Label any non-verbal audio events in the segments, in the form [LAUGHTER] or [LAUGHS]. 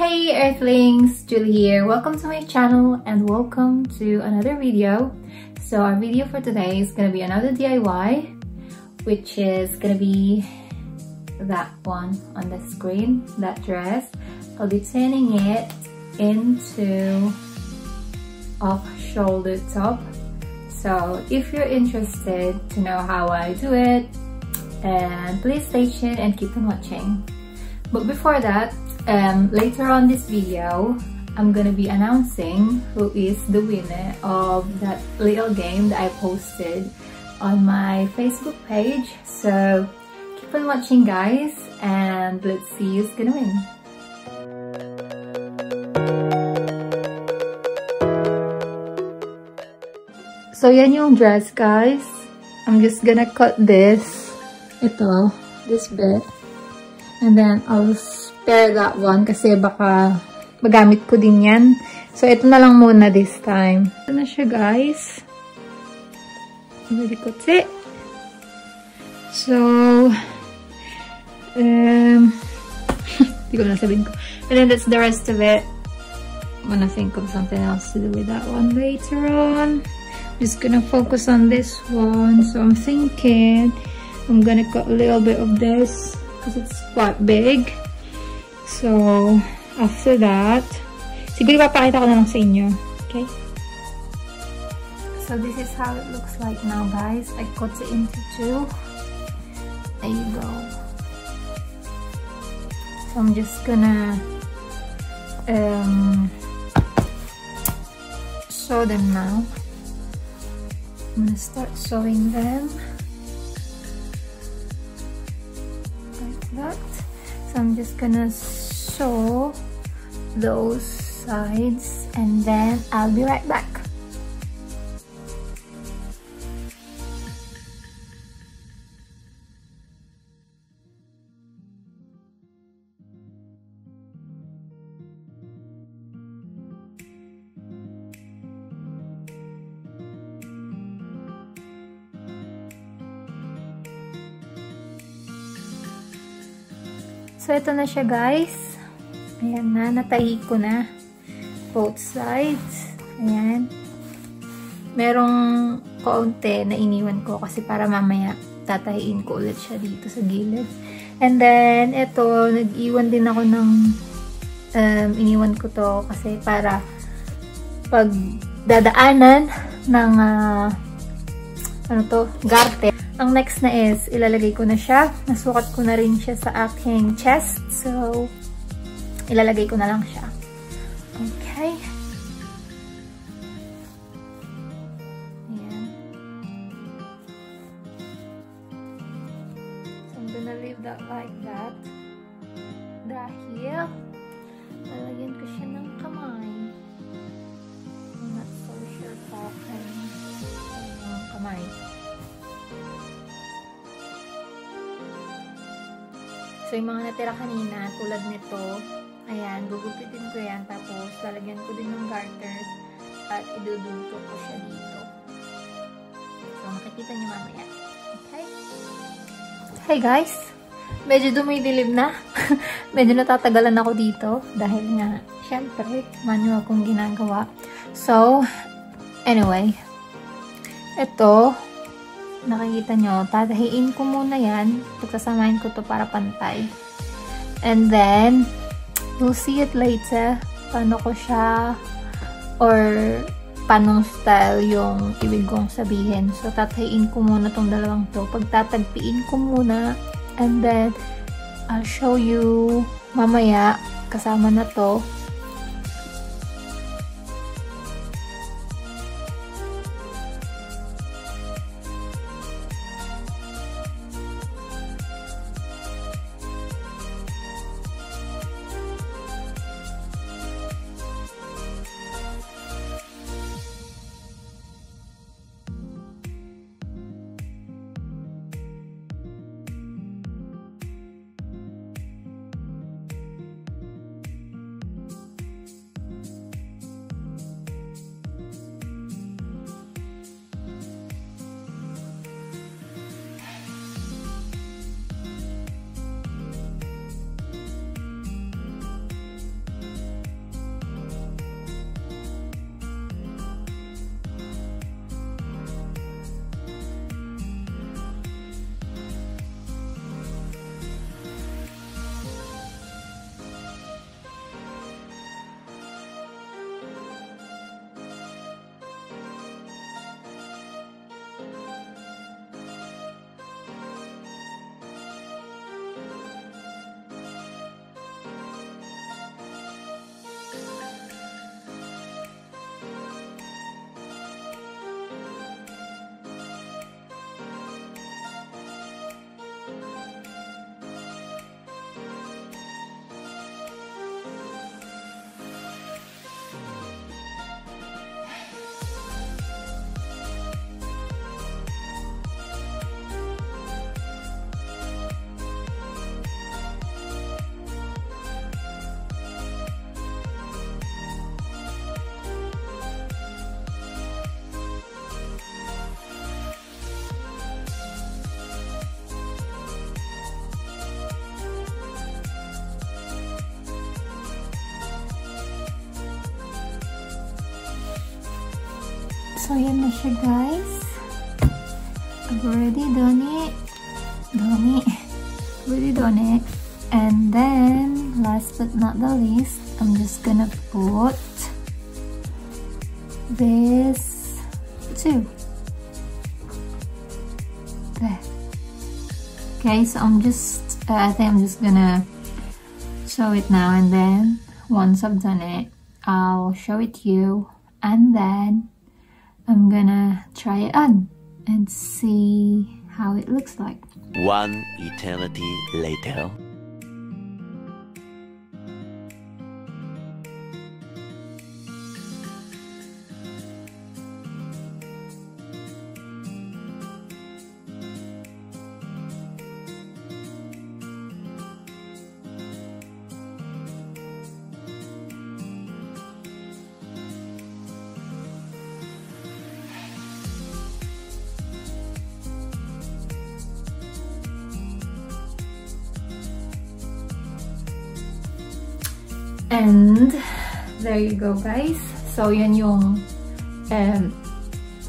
Hey Earthlings, Julie here. Welcome to my channel and welcome to another video. So our video for today is gonna be another DIY, which is gonna be that one on the screen, that dress. I'll be turning it into off-shoulder top. So if you're interested to know how I do it, and please stay tuned and keep on watching. But before that, um, later on this video, I'm gonna be announcing who is the winner of that little game that I posted on my Facebook page. So keep on watching guys and let's see who's gonna win. So yan yung dress guys. I'm just gonna cut this. Ito, this bit. And then I'll spare that one kasi baka magamit ko din yan. So, ito na lang muna this time. Ito na siya, guys. Malikotse. So, um, [LAUGHS] hindi ko na sabihin ko. And then that's the rest of it. I'm gonna think of something else to do with that one later on. Just gonna focus on this one. So, I'm thinking I'm gonna cut a little bit of this because it's quite big. So, after that, siguro papakita ko na lang sa inyo. Okay? So, this is how it looks like now, guys. I cut it into two. There you go. So, I'm just gonna um, sew them now. I'm gonna start sewing them. Like that. So, I'm just gonna sew those sides and then I'll be right back. So, ito na siya guys. Ayan na, natahi ko na. Both sides. Ayan. Merong kaunti na iniwan ko kasi para mamaya tatahiin ko ulit siya dito sa gilid. And then, ito, nag-iwan din ako ng um, iniwan ko to kasi para pag dadaanan ng uh, ano to, garte. Ang next na is, ilalagay ko na siya. Nasukat ko na rin siya sa aking chest. So, ilalagay ko na lang siya. Okay. Ayan. So, I'm gonna leave that like that. Dahil, lalagyan ko siya ng kamay. I'm not so sure akin. Ang kamay. So, yung mga natira kanina, tulad nito, ayan, gugupitin ko yan, tapos lalagyan ko din ng garter at idudulto ko siya dito. So, makikita niyo mamaya. Okay? Hey guys! Medyo dumidilim na. [LAUGHS] Medyo natatagalan ako dito dahil nga, syempre, manual kong ginagawa. So, anyway, ito, nakikita nyo, tatahiin ko muna yan. Pagsasamahin ko to para pantay. And then, you'll see it later. Paano ko siya or panong style yung ibig kong sabihin. So, tatahiin ko muna tong dalawang to. Pagtatagpiin ko muna and then, I'll show you mamaya kasama na to So, yan na siya, guys. I've already done it. Done it. [LAUGHS] Already done it. And then, last but not the least, I'm just gonna put this too. There. Okay, so I'm just, uh, I think I'm just gonna show it now and then once I've done it, I'll show it to you and then I'm gonna try it on and see how it looks like. One eternity later. And there you go guys. So yan yung um,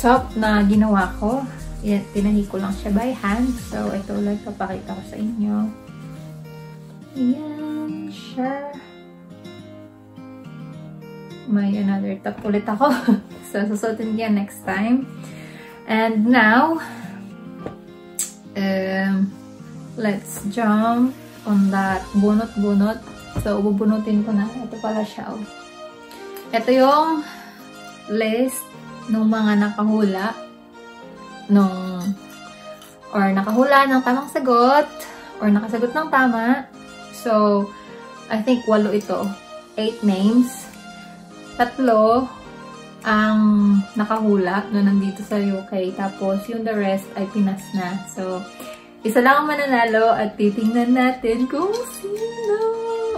top na ginawa ko. Yan, tinahi ko lang siya by hand. So ito ulit papakita ko sa inyo. Ayan, sure. May another top ulit ako. [LAUGHS] so susutin yan next time. And now, um, let's jump on that bunot-bunot So, bubunutin ko na. Ito pala siya. Oh. Ito yung list ng mga nakahula nung or nakahula ng tamang sagot or nakasagot ng tama. So, I think walo ito. Eight names. Tatlo ang nakahula no nandito sa UK. Tapos, yung the rest ay Pinas na. So, isa lang ang mananalo at titingnan natin kung sino.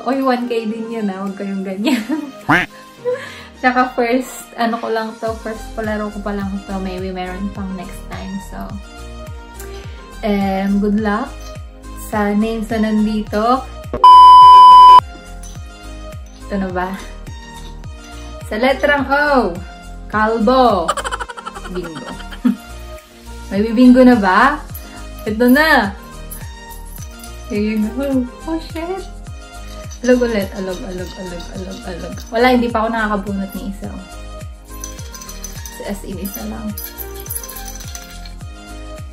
Oy, 1K din yun ah. Huwag kayong ganyan. [LAUGHS] Tsaka first, ano ko lang to, first palaro ko pa lang to. Maybe meron pang next time. So, um, good luck sa names na nandito. Ito na ba? Sa letrang O, Kalbo. Bingo. [LAUGHS] May bibingo na ba? Ito na. Here you go. Oh, shit. Alog ulit. Alog, alog, alog, alog, alog. Wala, hindi pa ako nakakabunot ni isa. So, as in, isa lang.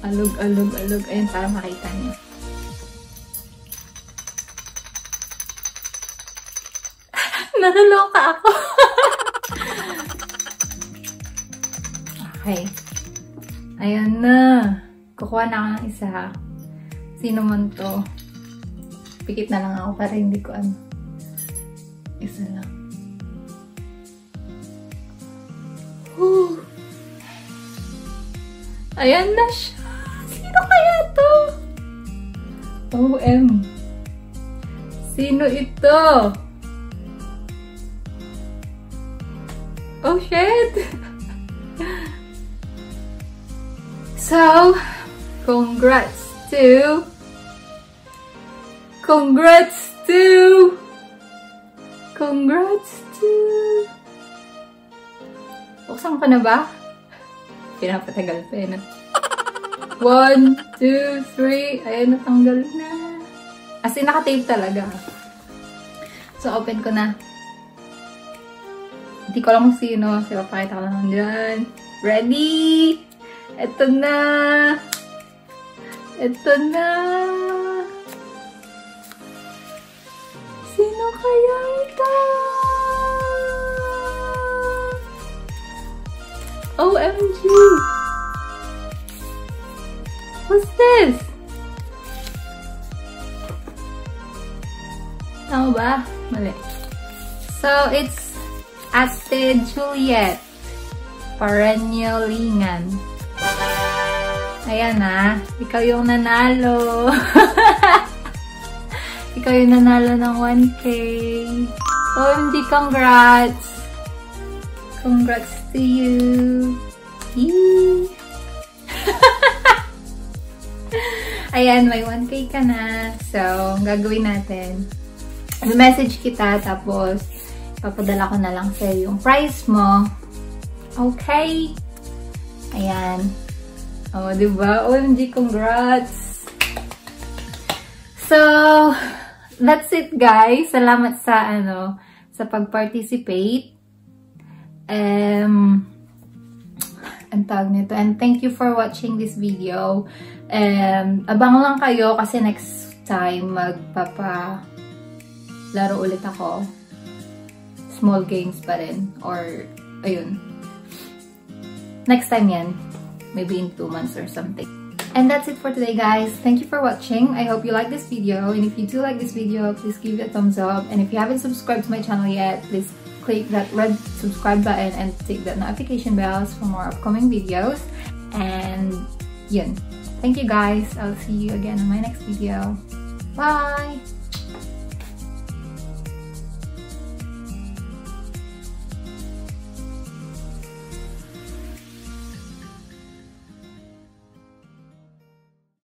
Alog, alog, alog. Ayun, para makita niyo. [LAUGHS] Nakaloka ako. [LAUGHS] okay. Ayan na. Kukuha na ako ng isa. Sino man to? Pikit na lang ako para hindi ko ano. Isa lang. Whew. Ayan na siya. Sino kaya to? OM. Sino ito? Oh, shit! [LAUGHS] so, congrats to Congrats to... Congrats to... Buksan ka na ba? Pinapatagal pa yun. [LAUGHS] One, two, three. Ayan, natanggal na. As in, nakatape talaga. So, open ko na. Hindi ko lang sino. Kasi papakita ko lang dyan. Ready? Ito na. Ito na. Kaya ito? OMG! What's this? Tama ba? Mali. So, it's Aste Juliet. Perennialingan. Ayan na. Ikaw yung nanalo. [LAUGHS] Ikaw yung nanalo ng 1K. OMG, congrats! Congrats to you! Yee! [LAUGHS] Ayan, may 1K ka na. So, gagawin natin. message kita, tapos papadala ko na lang sa'yo yung price mo. Okay? Ayan. Oh, di ba? OMG, congrats! So, that's it guys. Salamat sa ano, sa pag-participate. Um, ang tawag nito. And thank you for watching this video. Um, abang lang kayo kasi next time magpapa laro ulit ako. Small games pa rin. Or, ayun. Next time yan. Maybe in two months or something. And that's it for today, guys. Thank you for watching. I hope you like this video. And if you do like this video, please give it a thumbs up. And if you haven't subscribed to my channel yet, please click that red subscribe button and tick that notification bells for more upcoming videos. And yun. Thank you guys. I'll see you again in my next video. Bye!